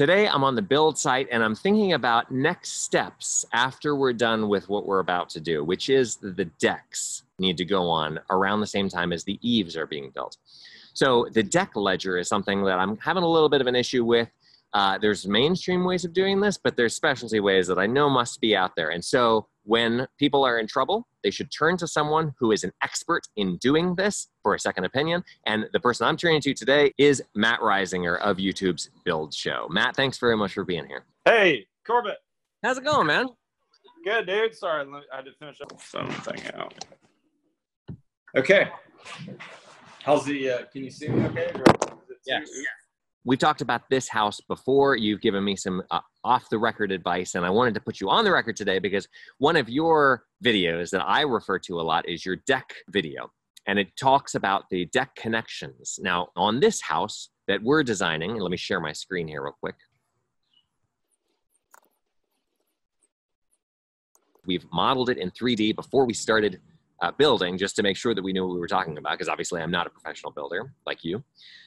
Today, I'm on the build site and I'm thinking about next steps after we're done with what we're about to do, which is the decks need to go on around the same time as the eaves are being built. So the deck ledger is something that I'm having a little bit of an issue with. Uh, there's mainstream ways of doing this, but there's specialty ways that I know must be out there. And so when people are in trouble, they should turn to someone who is an expert in doing this for a second opinion. And the person I'm turning to today is Matt Risinger of YouTube's Build Show. Matt, thanks very much for being here. Hey, Corbett. How's it going, man? Good, dude. Sorry, I had to finish up something out. Okay. How's the? Uh, can you see me? Okay. Yes. We've talked about this house before. You've given me some uh, off the record advice, and I wanted to put you on the record today because one of your videos that I refer to a lot is your deck video. And it talks about the deck connections. Now, on this house that we're designing, and let me share my screen here real quick. We've modeled it in 3D before we started uh, building just to make sure that we knew what we were talking about because obviously I'm not a professional builder like you.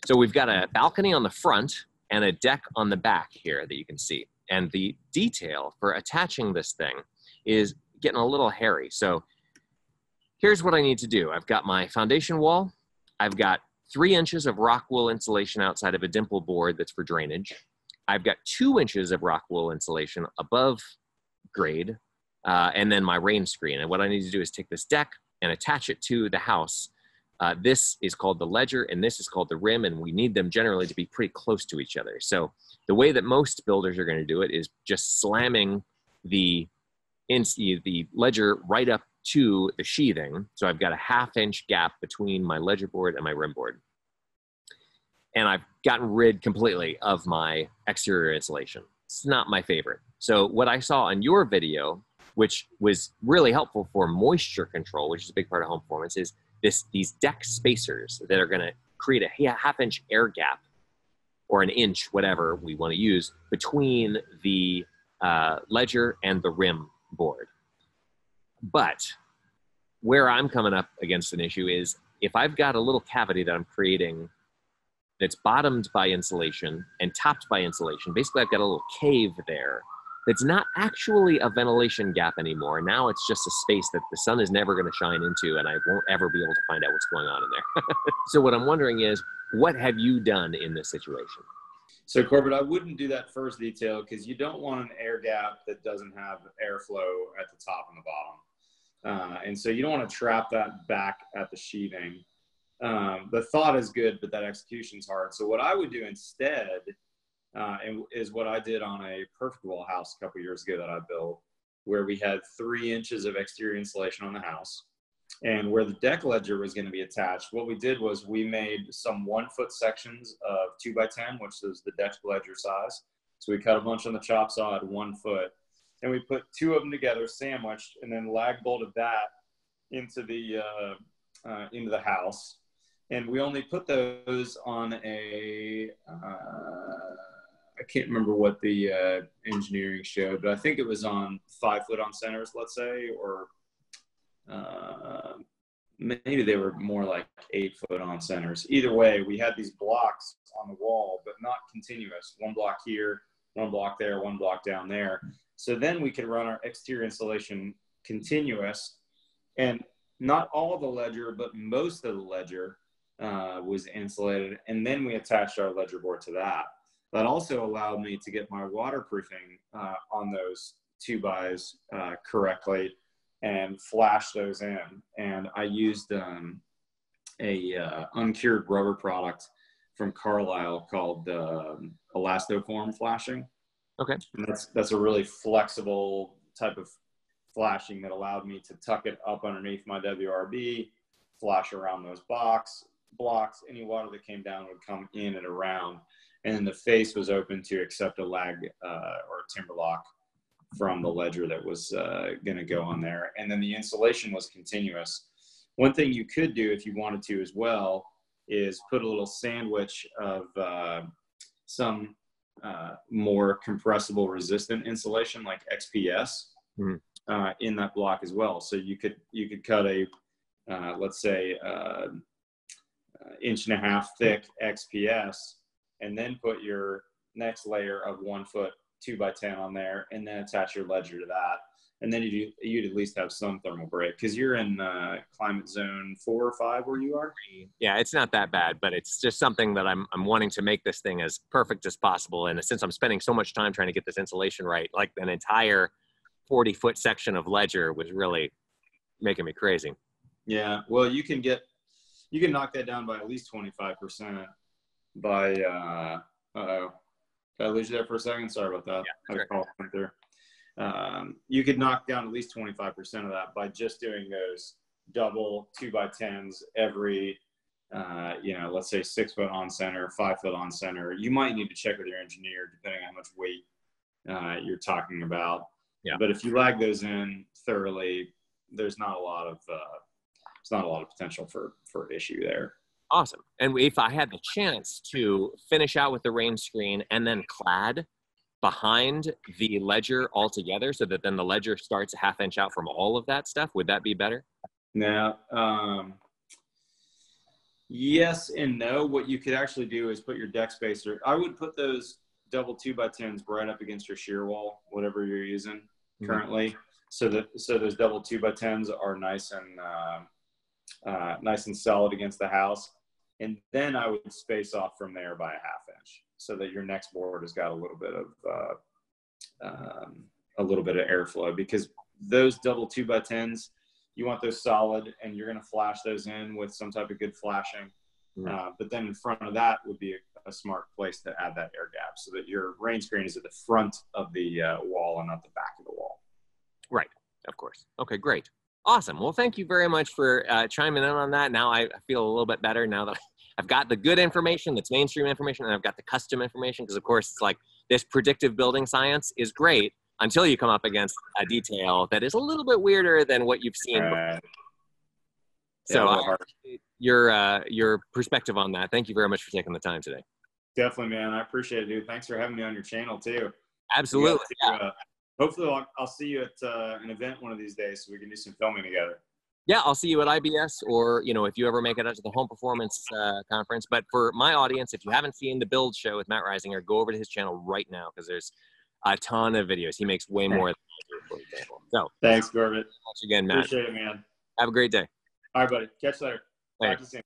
So we've got a balcony on the front and a deck on the back here that you can see. And the detail for attaching this thing is getting a little hairy. So here's what I need to do. I've got my foundation wall. I've got three inches of rock wool insulation outside of a dimple board that's for drainage. I've got two inches of rock wool insulation above grade, uh, and then my rain screen. And what I need to do is take this deck, and attach it to the house. Uh, this is called the ledger and this is called the rim and we need them generally to be pretty close to each other. So the way that most builders are going to do it is just slamming the, the ledger right up to the sheathing. So I've got a half inch gap between my ledger board and my rim board. And I've gotten rid completely of my exterior insulation. It's not my favorite. So what I saw on your video which was really helpful for moisture control, which is a big part of home performance, is this these deck spacers that are going to create a half inch air gap or an inch, whatever we want to use, between the uh, ledger and the rim board. But where I'm coming up against an issue is if I've got a little cavity that I'm creating that's bottomed by insulation and topped by insulation, basically I've got a little cave there that's not actually a ventilation gap anymore. Now it's just a space that the sun is never going to shine into, and I won't ever be able to find out what's going on in there. so, what I'm wondering is, what have you done in this situation? So, Corbett, I wouldn't do that first detail because you don't want an air gap that doesn't have airflow at the top and the bottom. Uh, and so, you don't want to trap that back at the sheathing. Um, the thought is good, but that execution is hard. So, what I would do instead uh, and is what I did on a perfect wall house a couple years ago that I built, where we had three inches of exterior insulation on the house. And where the deck ledger was going to be attached, what we did was we made some one foot sections of two by 10, which is the deck ledger size. So we cut a bunch on the chop saw at one foot and we put two of them together sandwiched and then lag bolted that into the, uh, uh, into the house. And we only put those on a, uh, I can't remember what the uh, engineering showed, but I think it was on five foot on centers, let's say, or uh, maybe they were more like eight foot on centers. Either way, we had these blocks on the wall, but not continuous. One block here, one block there, one block down there. So then we could run our exterior insulation continuous, and not all the ledger, but most of the ledger uh, was insulated, and then we attached our ledger board to that that also allowed me to get my waterproofing uh, on those two bys uh, correctly and flash those in. And I used um, a uh, uncured rubber product from Carlisle called um, elastoform flashing. Okay. And that's that's a really flexible type of flashing that allowed me to tuck it up underneath my WRB, flash around those box blocks. Any water that came down would come in and around and then the face was open to accept a lag uh, or TimberLOK from the ledger that was uh, going to go on there. And then the insulation was continuous. One thing you could do if you wanted to as well is put a little sandwich of uh, some uh, more compressible resistant insulation like XPS mm-hmm. Uh, in that block as well. So you could you could cut a uh, let's say inch and a half thick XPS and then put your next layer of one foot two by ten on there, and then attach your ledger to that. And then you'd, you'd at least have some thermal break because you're in uh, climate zone four or five where you are. Yeah, it's not that bad, but it's just something that I'm I'm wanting to make this thing as perfect as possible. And since I'm spending so much time trying to get this insulation right, like an entire 40 foot section of ledger was really making me crazy. Yeah, well, you can get you can knock that down by at least 25 percent by uh oh did I lose you there for a second? Sorry about that. Yeah, I call through. Um, you could knock down at least 25% of that by just doing those double two by tens every, uh, you know, let's say six foot on center, five foot on center. You might need to check with your engineer depending on how much weight uh, you're talking about. Yeah. But if you lag those in thoroughly, there's not a lot of uh, it's not a lot of potential for for issue there. Awesome. And if I had the chance to finish out with the rain screen and then clad behind the ledger altogether so that then the ledger starts a half inch out from all of that stuff, would that be better? Now, um, yes and no. What you could actually do is put your deck spacer. I would put those double two by tens right up against your shear wall, whatever you're using Mhm. currently, so that so those double two by tens are nice and uh, uh, nice and solid against the house. And then I would space off from there by a half inch, so that your next board has got a little bit of uh, um, a little bit of airflow because those double two by tens you want those solid and you're going to flash those in with some type of good flashing. Mhm. Uh, but then in front of that would be a, a, smart place to add that air gap so that your rain screen is at the front of the uh, wall and not the back of the wall. Right. Of course. Okay, great. Awesome. Well, thank you very much for uh, chiming in on that. Now I feel a little bit better now that I've got the good information that's mainstream information and I've got the custom information because, of course, it's like this predictive building science is great until you come up against a detail that is a little bit weirder than what you've seen. before. Uh, So yeah, appreciate your uh, your perspective on that. Thank you very much for taking the time today. definitely, man. I appreciate it, dude. Thanks for having me on your channel too. Absolutely. To, uh, hopefully, I'll, I'll see you at uh, an event one of these days so we can do some filming together. Yeah, I'll see you at IBS, or you know, if you ever make it out to the Home Performance uh, Conference. But for my audience, if you haven't seen the Build Show with Matt Risinger, go over to his channel right now because there's a ton of videos. He makes way more than I do, for example. So, Thanks, once again, Matt, Appreciate it, man. have a great day. All right, buddy. Catch you later. Later. Talk to you soon.